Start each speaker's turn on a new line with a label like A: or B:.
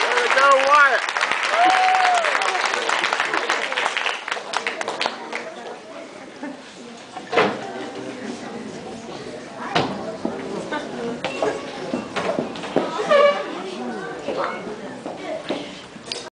A: there we go, Wyatt.